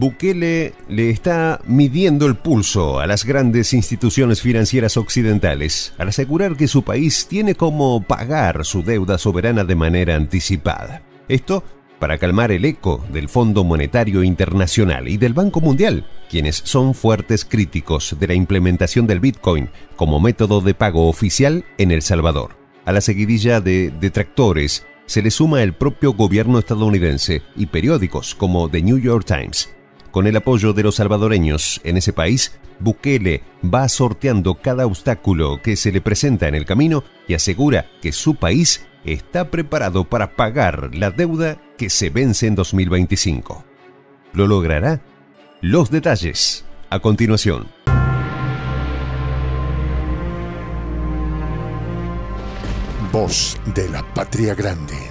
Bukele le está midiendo el pulso a las grandes instituciones financieras occidentales al asegurar que su país tiene como pagar su deuda soberana de manera anticipada. Esto para calmar el eco del Fondo Monetario Internacional y del Banco Mundial, quienes son fuertes críticos de la implementación del Bitcoin como método de pago oficial en El Salvador. A la seguidilla de detractores se le suma el propio gobierno estadounidense y periódicos como The New York Times. Con el apoyo de los salvadoreños en ese país, Bukele va sorteando cada obstáculo que se le presenta en el camino y asegura que su país está preparado para pagar la deuda que se vence en 2025. ¿Lo logrará? Los detalles a continuación. Voz de la Patria Grande.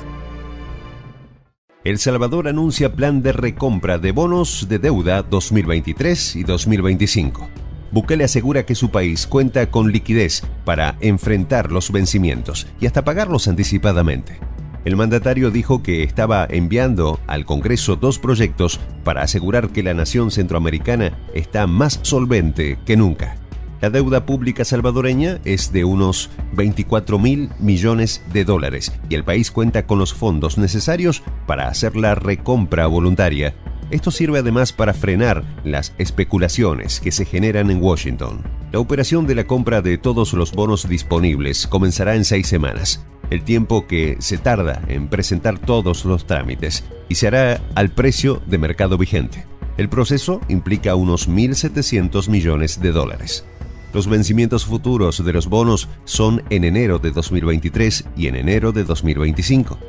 El Salvador anuncia plan de recompra de bonos de deuda 2023 y 2025. Bukele asegura que su país cuenta con liquidez para enfrentar los vencimientos y hasta pagarlos anticipadamente. El mandatario dijo que estaba enviando al Congreso dos proyectos para asegurar que la nación centroamericana está más solvente que nunca. La deuda pública salvadoreña es de unos 24 mil millones de dólares y el país cuenta con los fondos necesarios para hacer la recompra voluntaria esto sirve además para frenar las especulaciones que se generan en Washington. La operación de la compra de todos los bonos disponibles comenzará en seis semanas, el tiempo que se tarda en presentar todos los trámites, y se hará al precio de mercado vigente. El proceso implica unos 1.700 millones de dólares. Los vencimientos futuros de los bonos son en enero de 2023 y en enero de 2025.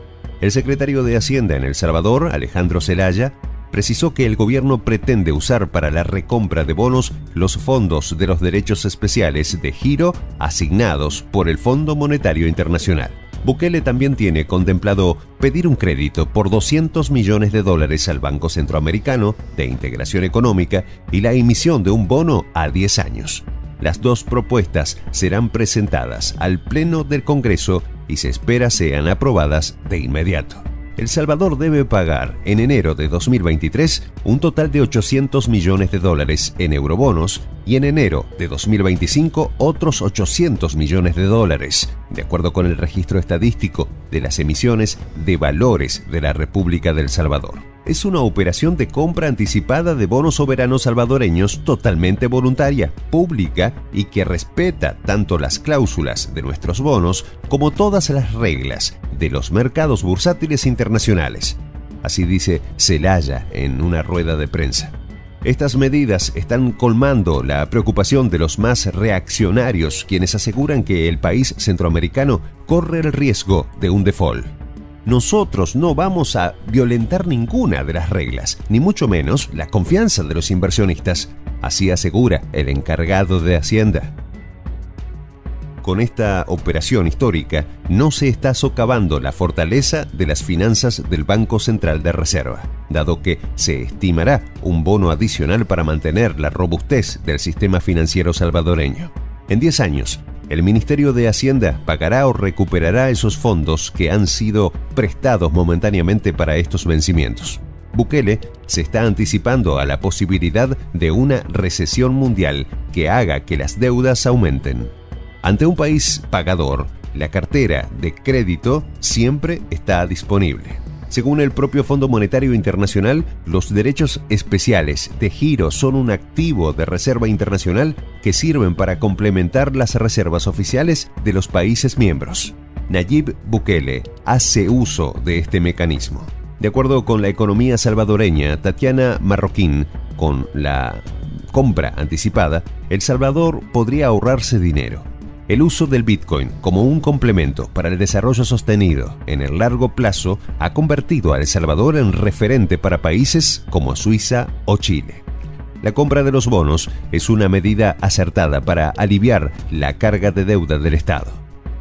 El secretario de Hacienda en El Salvador, Alejandro Zelaya, precisó que el gobierno pretende usar para la recompra de bonos los fondos de los derechos especiales de giro asignados por el Fondo Monetario Internacional. Bukele también tiene contemplado pedir un crédito por 200 millones de dólares al Banco Centroamericano de Integración Económica y la emisión de un bono a 10 años. Las dos propuestas serán presentadas al Pleno del Congreso y se espera sean aprobadas de inmediato. El Salvador debe pagar en enero de 2023 un total de 800 millones de dólares en eurobonos y en enero de 2025 otros 800 millones de dólares, de acuerdo con el registro estadístico de las emisiones de valores de la República del Salvador es una operación de compra anticipada de bonos soberanos salvadoreños totalmente voluntaria, pública y que respeta tanto las cláusulas de nuestros bonos como todas las reglas de los mercados bursátiles internacionales. Así dice Celaya en una rueda de prensa. Estas medidas están colmando la preocupación de los más reaccionarios, quienes aseguran que el país centroamericano corre el riesgo de un default. Nosotros no vamos a violentar ninguna de las reglas, ni mucho menos la confianza de los inversionistas, así asegura el encargado de Hacienda. Con esta operación histórica no se está socavando la fortaleza de las finanzas del Banco Central de Reserva, dado que se estimará un bono adicional para mantener la robustez del sistema financiero salvadoreño. En 10 años, el Ministerio de Hacienda pagará o recuperará esos fondos que han sido prestados momentáneamente para estos vencimientos. Bukele se está anticipando a la posibilidad de una recesión mundial que haga que las deudas aumenten. Ante un país pagador, la cartera de crédito siempre está disponible. Según el propio Fondo Monetario Internacional, los derechos especiales de giro son un activo de reserva internacional que sirven para complementar las reservas oficiales de los países miembros. Nayib Bukele hace uso de este mecanismo. De acuerdo con la economía salvadoreña, Tatiana Marroquín, con la compra anticipada, El Salvador podría ahorrarse dinero el uso del Bitcoin como un complemento para el desarrollo sostenido en el largo plazo ha convertido a El Salvador en referente para países como Suiza o Chile. La compra de los bonos es una medida acertada para aliviar la carga de deuda del Estado.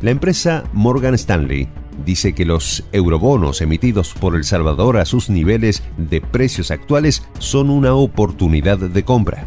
La empresa Morgan Stanley dice que los eurobonos emitidos por El Salvador a sus niveles de precios actuales son una oportunidad de compra.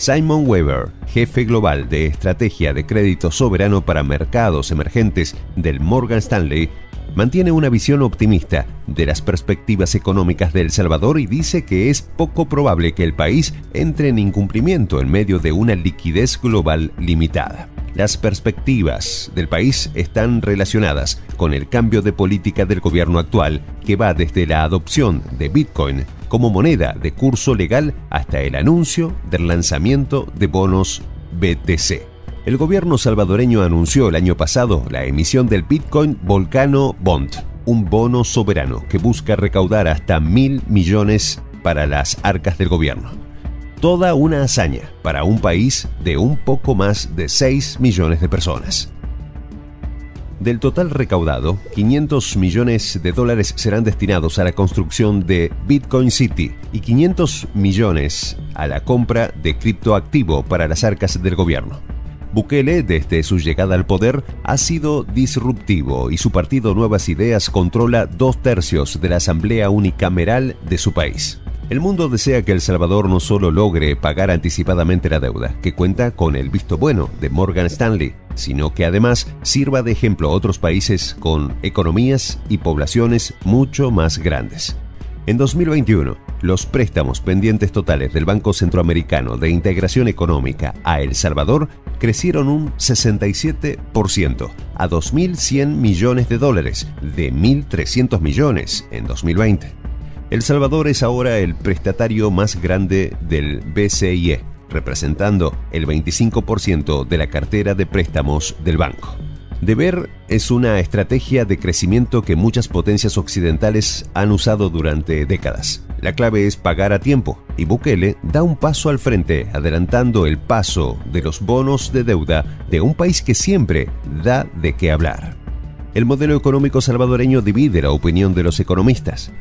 Simon Weber, jefe global de estrategia de crédito soberano para mercados emergentes del Morgan Stanley, mantiene una visión optimista de las perspectivas económicas de El Salvador y dice que es poco probable que el país entre en incumplimiento en medio de una liquidez global limitada. Las perspectivas del país están relacionadas con el cambio de política del gobierno actual que va desde la adopción de Bitcoin como moneda de curso legal hasta el anuncio del lanzamiento de bonos BTC. El gobierno salvadoreño anunció el año pasado la emisión del Bitcoin Volcano Bond, un bono soberano que busca recaudar hasta mil millones para las arcas del gobierno. Toda una hazaña para un país de un poco más de 6 millones de personas. Del total recaudado, 500 millones de dólares serán destinados a la construcción de Bitcoin City y 500 millones a la compra de criptoactivo para las arcas del gobierno. Bukele, desde su llegada al poder, ha sido disruptivo y su partido Nuevas Ideas controla dos tercios de la Asamblea Unicameral de su país. El mundo desea que El Salvador no solo logre pagar anticipadamente la deuda, que cuenta con el visto bueno de Morgan Stanley, sino que además sirva de ejemplo a otros países con economías y poblaciones mucho más grandes. En 2021, los préstamos pendientes totales del Banco Centroamericano de Integración Económica a El Salvador crecieron un 67% a 2.100 millones de dólares, de 1.300 millones en 2020. El Salvador es ahora el prestatario más grande del BCIE, representando el 25% de la cartera de préstamos del banco. Deber es una estrategia de crecimiento que muchas potencias occidentales han usado durante décadas. La clave es pagar a tiempo y Bukele da un paso al frente, adelantando el paso de los bonos de deuda de un país que siempre da de qué hablar. El modelo económico salvadoreño divide la opinión de los economistas.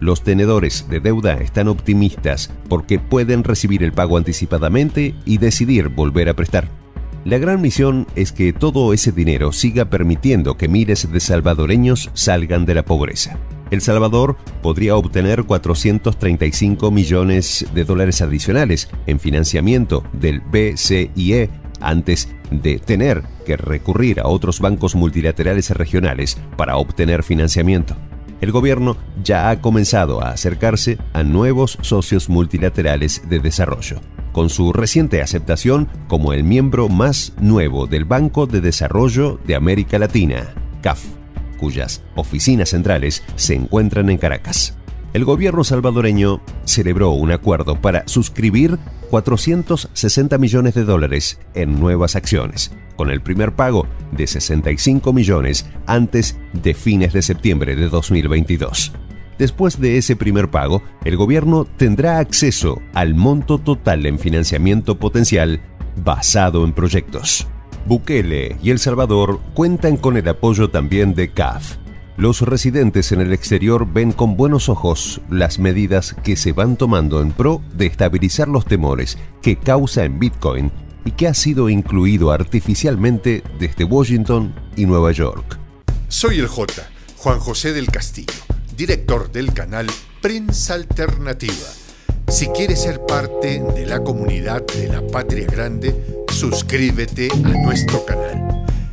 Los tenedores de deuda están optimistas porque pueden recibir el pago anticipadamente y decidir volver a prestar. La gran misión es que todo ese dinero siga permitiendo que miles de salvadoreños salgan de la pobreza. El Salvador podría obtener 435 millones de dólares adicionales en financiamiento del BCIE antes de tener que recurrir a otros bancos multilaterales regionales para obtener financiamiento. El gobierno ya ha comenzado a acercarse a nuevos socios multilaterales de desarrollo con su reciente aceptación como el miembro más nuevo del Banco de Desarrollo de América Latina, CAF, cuyas oficinas centrales se encuentran en Caracas. El gobierno salvadoreño celebró un acuerdo para suscribir 460 millones de dólares en nuevas acciones, con el primer pago de 65 millones antes de fines de septiembre de 2022. Después de ese primer pago, el gobierno tendrá acceso al monto total en financiamiento potencial basado en proyectos. Bukele y El Salvador cuentan con el apoyo también de CAF. Los residentes en el exterior ven con buenos ojos las medidas que se van tomando en pro de estabilizar los temores que causa en Bitcoin y que ha sido incluido artificialmente desde Washington y Nueva York. Soy el J, Juan José del Castillo director del canal Prensa Alternativa. Si quieres ser parte de la comunidad de la Patria Grande, suscríbete a nuestro canal.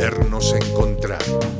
volvernos a encontrar.